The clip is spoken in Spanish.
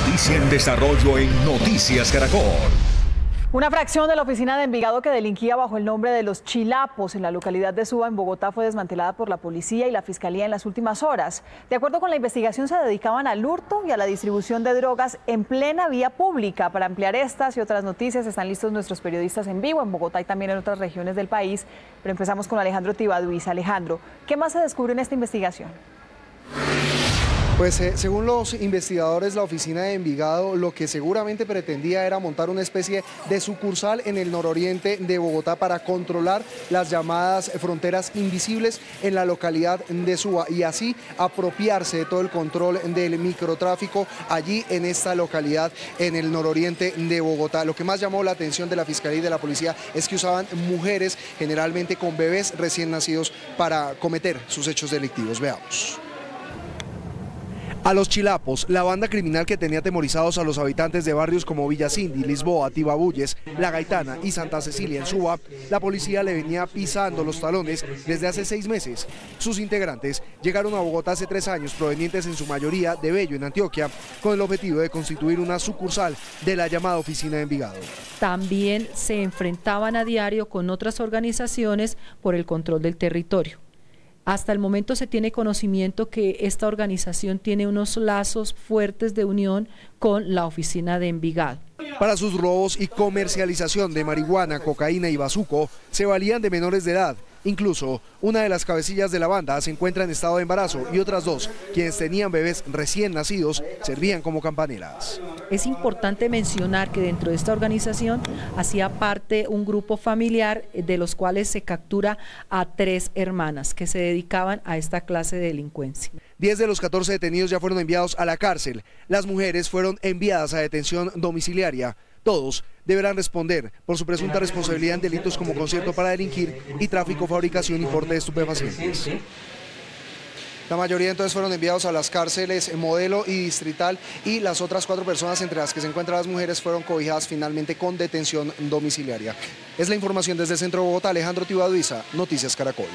Noticia en desarrollo en Noticias Caracol. Una fracción de la oficina de Envigado que delinquía bajo el nombre de los Chilapos en la localidad de Suba, en Bogotá, fue desmantelada por la policía y la fiscalía en las últimas horas. De acuerdo con la investigación, se dedicaban al hurto y a la distribución de drogas en plena vía pública. Para ampliar estas y otras noticias, están listos nuestros periodistas en vivo en Bogotá y también en otras regiones del país. Pero empezamos con Alejandro Tibaduiz. Alejandro, ¿qué más se descubre en esta investigación? Pues eh, según los investigadores, la oficina de Envigado lo que seguramente pretendía era montar una especie de sucursal en el nororiente de Bogotá para controlar las llamadas fronteras invisibles en la localidad de Suba y así apropiarse de todo el control del microtráfico allí en esta localidad en el nororiente de Bogotá. Lo que más llamó la atención de la Fiscalía y de la Policía es que usaban mujeres generalmente con bebés recién nacidos para cometer sus hechos delictivos. Veamos. A los Chilapos, la banda criminal que tenía atemorizados a los habitantes de barrios como Villa Cindy, Lisboa, Tibabuyes, La Gaitana y Santa Cecilia en Suba, la policía le venía pisando los talones desde hace seis meses. Sus integrantes llegaron a Bogotá hace tres años, provenientes en su mayoría de Bello, en Antioquia, con el objetivo de constituir una sucursal de la llamada Oficina de Envigado. También se enfrentaban a diario con otras organizaciones por el control del territorio. Hasta el momento se tiene conocimiento que esta organización tiene unos lazos fuertes de unión con la oficina de Envigado. Para sus robos y comercialización de marihuana, cocaína y bazuco, se valían de menores de edad Incluso, una de las cabecillas de la banda se encuentra en estado de embarazo y otras dos, quienes tenían bebés recién nacidos, servían como campaneras. Es importante mencionar que dentro de esta organización hacía parte un grupo familiar de los cuales se captura a tres hermanas que se dedicaban a esta clase de delincuencia. Diez de los 14 detenidos ya fueron enviados a la cárcel. Las mujeres fueron enviadas a detención domiciliaria. Todos deberán responder por su presunta responsabilidad en delitos como concierto para delinquir y tráfico, fabricación y porte de estupefacientes. La mayoría entonces fueron enviados a las cárceles modelo y distrital y las otras cuatro personas entre las que se encuentran las mujeres fueron cobijadas finalmente con detención domiciliaria. Es la información desde el centro de Bogotá, Alejandro Tibaduiza, Noticias Caracol.